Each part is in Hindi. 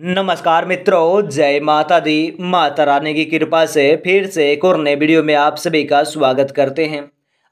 नमस्कार मित्रों, जय माता दी। माता रानी की कृपा से फिर से एक और नए वीडियो में आप सभी का स्वागत करते हैं।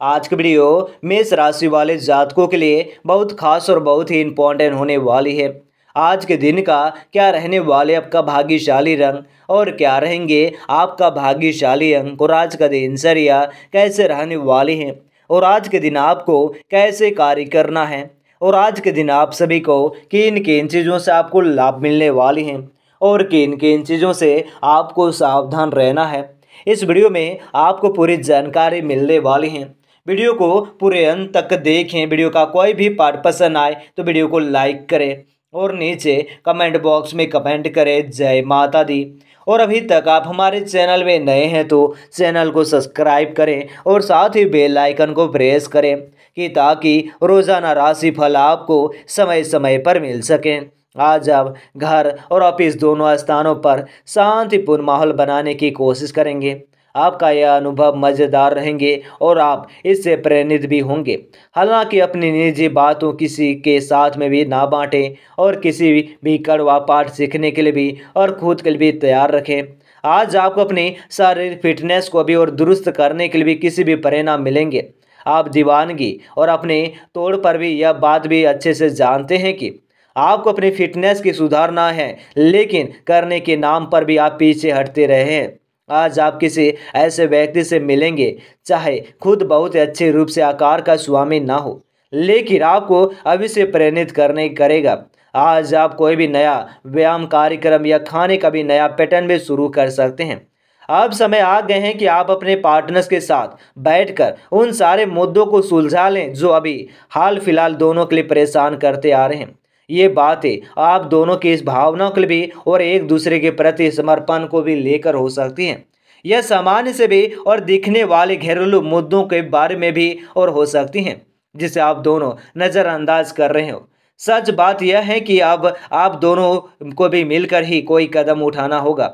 आज की वीडियो मेष राशि वाले जातकों के लिए बहुत खास और बहुत ही इम्पोर्टेंट होने वाली है। आज के दिन का क्या रहने वाले आपका भाग्यशाली रंग और क्या रहेंगे आपका भाग्यशाली अंक और आज का दिनचर्या कैसे रहने वाली है और आज के दिन आपको कैसे कार्य करना है। और आज के दिन आप सभी को किन किन चीज़ों से आपको लाभ मिलने वाली हैं और किन किन चीज़ों से आपको सावधान रहना है। इस वीडियो में आपको पूरी जानकारी मिलने वाली है। वीडियो को पूरे अंत तक देखें। वीडियो का कोई भी पार्ट पसंद आए तो वीडियो को लाइक करें और नीचे कमेंट बॉक्स में कमेंट करें, जय माता दी। और अभी तक आप हमारे चैनल में नए हैं तो चैनल को सब्सक्राइब करें और साथ ही बेल आइकन को प्रेस करें। कि ताकि रोज़ाना राशि फल आपको समय समय पर मिल सके। आज आप घर और ऑफ़िस दोनों स्थानों पर शांतिपूर्ण माहौल बनाने की कोशिश करेंगे। आपका यह अनुभव मज़ेदार रहेंगे और आप इससे प्रेरित भी होंगे। हालाँकि अपनी निजी बातों किसी के साथ में भी ना बांटें और किसी भी कड़वा पाठ सीखने के लिए भी और खुद के लिए भी तैयार रखें। आज आपको अपनी शारीरिक फिटनेस को भी और दुरुस्त करने के लिए भी किसी भी परिणाम मिलेंगे। आप दीवानगी और अपने तोड़ पर भी यह बात भी अच्छे से जानते हैं कि आपको अपनी फिटनेस की सुधारना है, लेकिन करने के नाम पर भी आप पीछे हटते रहे हैं। आज आप किसी ऐसे व्यक्ति से मिलेंगे, चाहे खुद बहुत अच्छे रूप से आकार का स्वामी ना हो, लेकिन आपको अभी से प्रेरित करने करेगा। आज आप कोई भी नया व्यायाम कार्यक्रम या खाने का भी नया पैटर्न भी शुरू कर सकते हैं। अब समय आ गए हैं कि आप अपने पार्टनर्स के साथ बैठकर उन सारे मुद्दों को सुलझा लें जो अभी हाल फ़िलहाल दोनों के लिए परेशान करते आ रहे हैं। ये बातें आप दोनों की इस भावना के भी और एक दूसरे के प्रति समर्पण को भी लेकर हो सकती हैं। यह सामान्य से भी और दिखने वाले घरेलू मुद्दों के बारे में भी और हो सकती हैं, जिसे आप दोनों नज़रअंदाज कर रहे हो। सच बात यह है कि अब आप दोनों को भी मिलकर ही कोई कदम उठाना होगा।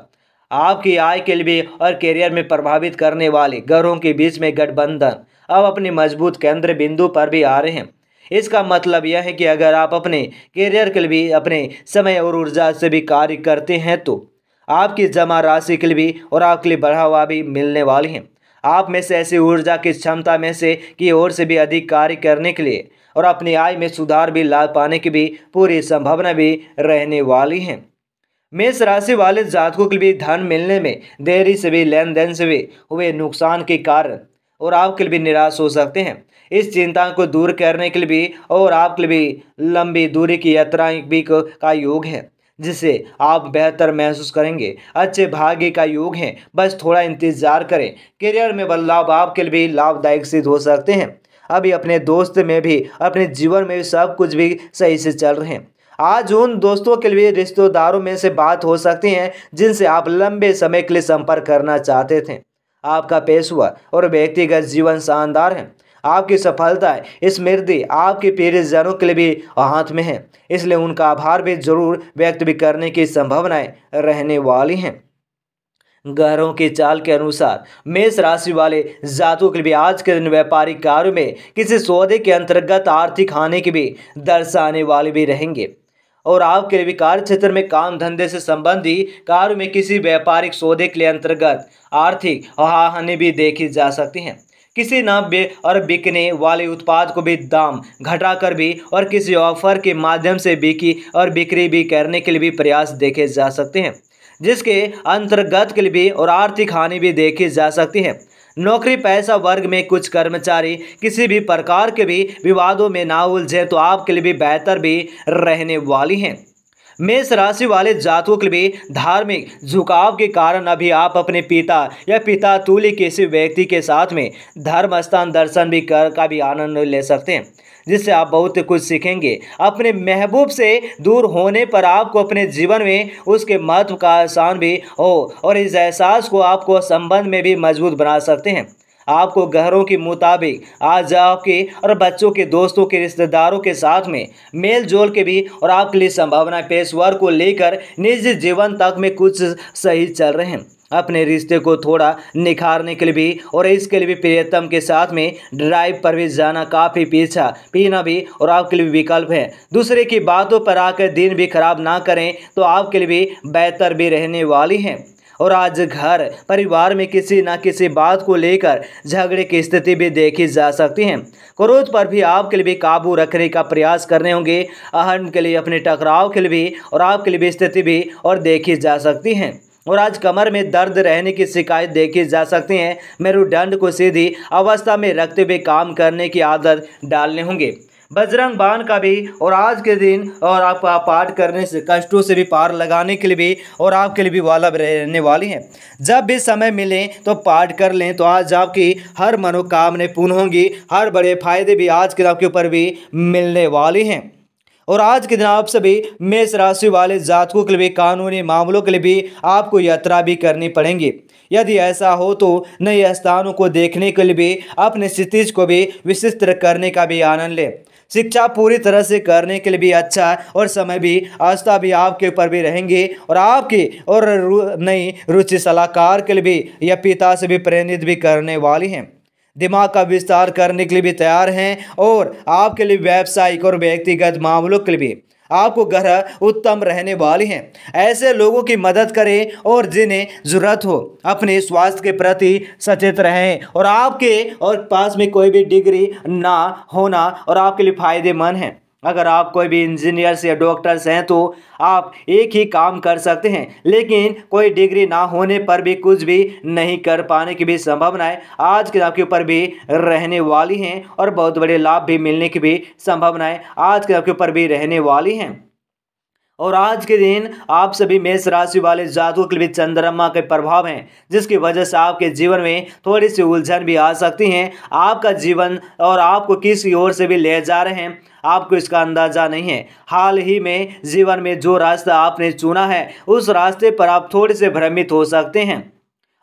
आपकी आय के लिए और करियर में प्रभावित करने वाले घरों के बीच में गठबंधन अब अपने मज़बूत केंद्र बिंदु पर भी आ रहे हैं। इसका मतलब यह है कि अगर आप अपने करियर के लिए अपने समय और ऊर्जा से भी कार्य करते हैं तो आपकी जमा राशि के लिए और आपके लिए बढ़ावा भी मिलने वाली हैं। आप में से ऐसी ऊर्जा की क्षमता में से की ओर से भी अधिक कार्य करने के लिए और अपनी आय में सुधार भी ला पाने की भी पूरी संभावना भी रहने वाली है। मेष राशि वाले जातकों के लिए धन मिलने में देरी से भी लेन देन से भी हुए नुकसान के कारण और आपके लिए भी निराश हो सकते हैं। इस चिंता को दूर करने के लिए भी और आपके लिए भी लंबी दूरी की यात्रा भी का योग है, जिससे आप बेहतर महसूस करेंगे। अच्छे भाग्य का योग है। बस थोड़ा इंतज़ार करें। करियर में बदलाव आपके लिए भी लाभदायक सिद्ध हो सकते हैं। अभी अपने दोस्त में भी, अपने जीवन में भी सब कुछ भी सही से चल रहे हैं। आज उन दोस्तों के लिए रिश्तेदारों में से बात हो सकती हैं जिनसे आप लंबे समय के लिए संपर्क करना चाहते थे। आपका पेशवा और व्यक्तिगत जीवन शानदार है। आपकी सफलता स्मृति आपके परिजनों के लिए भी हाथ में है। इसलिए उनका आभार भी ज़रूर व्यक्त भी करने की संभावनाएँ रहने वाली हैं। ग्रहों की चाल के अनुसार मेष राशि वाले जातों के लिए आज के दिन व्यापारिक कार्य में किसी सौदे के अंतर्गत आर्थिक हानि की भी दर्शाने वाले भी रहेंगे। और आपके लिए भी कार्य क्षेत्र में काम धंधे से संबंधी कार्य में किसी व्यापारिक सौदे के लिए अंतर्गत आर्थिक हानि भी देखी जा सकती है। किसी न और बिकने वाले उत्पाद को भी दाम घटाकर भी और किसी ऑफ़र के माध्यम से बिकी और बिक्री भी करने के लिए भी प्रयास देखे जा सकते हैं, जिसके अंतर्गत के लिए भी और आर्थिक हानि भी देखी जा सकती है। नौकरी, पैसा, वर्ग में कुछ कर्मचारी किसी भी प्रकार के भी विवादों में ना उलझे तो आपके लिए भी बेहतर भी रहने वाली हैं। मेष राशि वाले जातकों के लिए धार्मिक झुकाव के कारण अभी आप अपने पिता या पिता तुल्य किसी व्यक्ति के साथ में धर्म स्थान दर्शन भी कर का भी आनंद ले सकते हैं। जिससे आप बहुत कुछ सीखेंगे। अपने महबूब से दूर होने पर आपको अपने जीवन में उसके महत्व का एहसान भी हो और इस एहसास को आपको संबंध में भी मज़बूत बना सकते हैं। आपको घरों के मुताबिक, आज आपके और बच्चों के दोस्तों के रिश्तेदारों के साथ में मेल जोल के भी और आपके लिए संभावना पेशवर को लेकर निजी जीवन तक में कुछ सही चल रहे हैं। अपने रिश्ते को थोड़ा निखारने के लिए भी और इसके लिए भी प्रियतम के साथ में ड्राइव पर भी जाना काफ़ी पीछा, पीना भी और आपके लिए विकल्प है। दूसरे की बातों पर आकर दिन भी खराब ना करें तो आपके लिए भी बेहतर भी रहने वाली हैं। और आज घर, परिवार में किसी न किसी बात को लेकर झगड़े की स्थिति भी देखी जा सकती है। क्रोध पर भी आपके लिए भी काबू रखने का प्रयास करने होंगे। अहम के लिए अपने टकराव के लिए भी और आपके लिए भी स्थिति भी और देखी जा सकती है। और आज कमर में दर्द रहने की शिकायत देखी जा सकती है। मेरुदंड को सीधी अवस्था में रखते हुए काम करने की आदत डालने होंगे। बजरंग बाण का भी और आज के दिन और आपका पाठ करने से कष्टों से भी पार लगाने के लिए भी और आपके लिए भी वाला रहने वाली हैं। जब भी समय मिले तो पाठ कर लें तो आज आपकी हर मनोकामने पूर्ण होंगी। हर बड़े फ़ायदे भी आज के आपके ऊपर भी मिलने वाली हैं। और आज के दिन आप सभी मेष राशि वाले जातकों के लिए भी, कानूनी मामलों के लिए भी आपको यात्रा भी करनी पड़ेंगी। यदि ऐसा हो तो नए स्थानों को देखने के लिए भी, अपने क्षितिज को भी विशिष्ट करने का भी आनंद लें। शिक्षा पूरी तरह से करने के लिए भी अच्छा और समय भी, आस्था भी आपके ऊपर भी रहेंगे और आपकी और नई रुचि सलाहकार के लिए भी या पिता से भी प्रेरित भी करने वाली हैं। दिमाग का विस्तार करने के लिए भी तैयार हैं और आपके लिए व्यावसायिक और व्यक्तिगत मामलों के लिए भी। आपको ग्रह उत्तम रहने वाले हैं। ऐसे लोगों की मदद करें और जिन्हें ज़रूरत हो, अपने स्वास्थ्य के प्रति सचेत रहें और आपके और पास में कोई भी डिग्री ना होना और आपके लिए फ़ायदेमंद है। अगर आप कोई भी इंजीनियर्स या डॉक्टर्स हैं तो आप एक ही काम कर सकते हैं, लेकिन कोई डिग्री ना होने पर भी कुछ भी नहीं कर पाने की भी संभावनाएँ आज के आपके ऊपर भी रहने वाली हैं और बहुत बड़े लाभ भी मिलने की भी संभावनाएँ आज के आपके ऊपर भी रहने वाली हैं। और आज के दिन आप सभी मेष राशि वाले जातकों के लिए चंद्रमा के प्रभाव हैं, जिसकी वजह से आपके जीवन में थोड़ी सी उलझन भी आ सकती हैं। आपका जीवन और आपको किसी ओर से भी ले जा रहे हैं, आपको इसका अंदाज़ा नहीं है। हाल ही में जीवन में जो रास्ता आपने चुना है, उस रास्ते पर आप थोड़े से भ्रमित हो सकते हैं।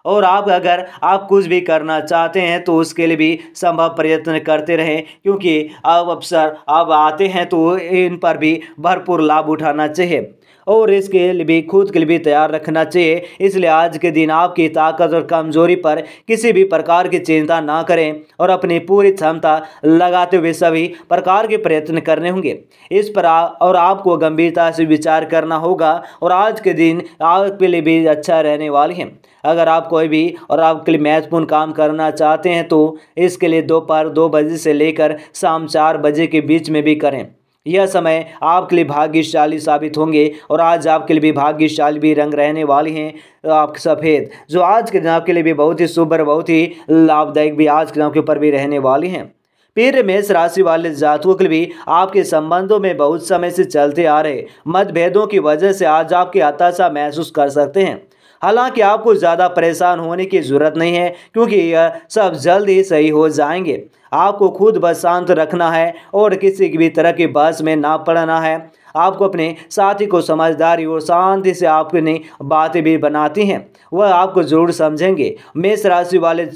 और आप अगर आप कुछ भी करना चाहते हैं तो उसके लिए भी संभव प्रयत्न करते रहें, क्योंकि अब अवसर अब आते हैं तो इन पर भी भरपूर लाभ उठाना चाहिए। और इसके लिए भी खुद के लिए भी तैयार रखना चाहिए। इसलिए आज के दिन आपकी ताकत और कमज़ोरी पर किसी भी प्रकार की चिंता ना करें और अपनी पूरी क्षमता लगाते हुए सभी प्रकार के प्रयत्न करने होंगे। इस पर आ, और आपको गंभीरता से विचार करना होगा और आज के दिन आपके लिए भी अच्छा रहने वाले हैं। अगर आप कोई भी और आपके लिए महत्वपूर्ण काम करना चाहते हैं तो इसके लिए दोपहर दो बजे से लेकर शाम चार बजे के बीच में भी करें। यह समय आपके लिए भाग्यशाली साबित होंगे और आज आपके लिए भी भाग्यशाली भी रंग रहने वाली हैं, आप सफ़ेद। जो आज के दिन आपके लिए भी बहुत ही शुभ और बहुत ही लाभदायक भी आज के दिन के ऊपर भी रहने वाली हैं। पीर मेष राशि वाले जातकों के लिए भी आपके संबंधों में बहुत समय से चलते आ रहे मतभेदों की वजह से आज आपकी हताशा महसूस कर सकते हैं। हालाँकि आपको ज़्यादा परेशान होने की ज़रूरत नहीं है, क्योंकि यह सब जल्द ही सही हो जाएँगे। आपको खुद बस शांत रखना है और किसी भी तरह की बहस में ना पड़ना है। आपको अपने साथी को समझदारी और शांति से आपने बातें भी बनाती हैं। वह आपको ज़रूर समझेंगे। मेष राशि वाले